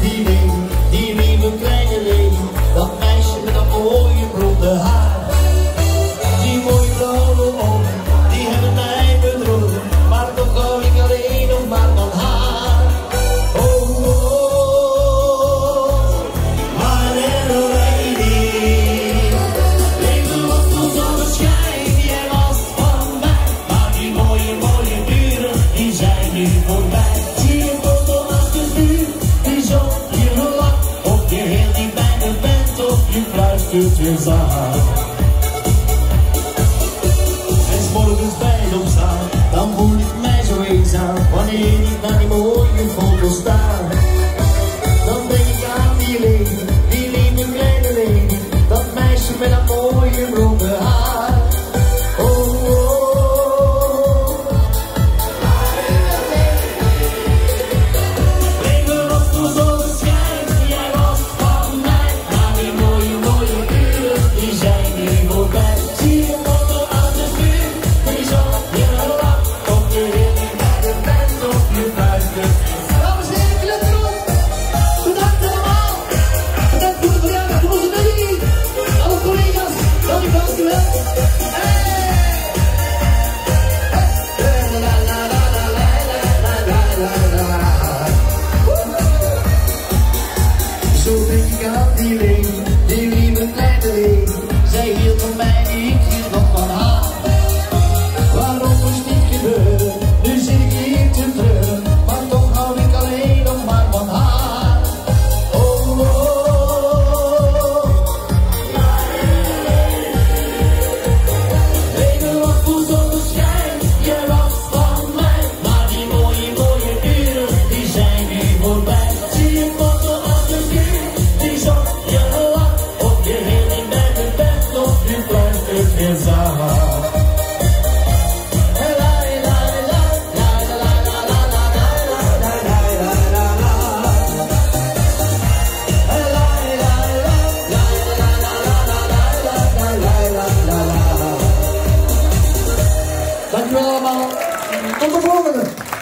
die leeuw, die lieve kleine leven. dat meisje met dat mooie blonde haar. Die mooie blauwe ogen, die hebben mij bedrogen, maar toch hou ik alleen nog maar van haar. Oh, oh, oh. Marero oh, Lady, leven was zo zonneschijn, jij was van mij, maar die mooie, mooie buren, die zijn nu voor speelt. En morgens bij de opstaan, dan voel ik mij zo eenzaam. Wanneer ik naar die mooie So big a feeling Thank you allemaal. Tot.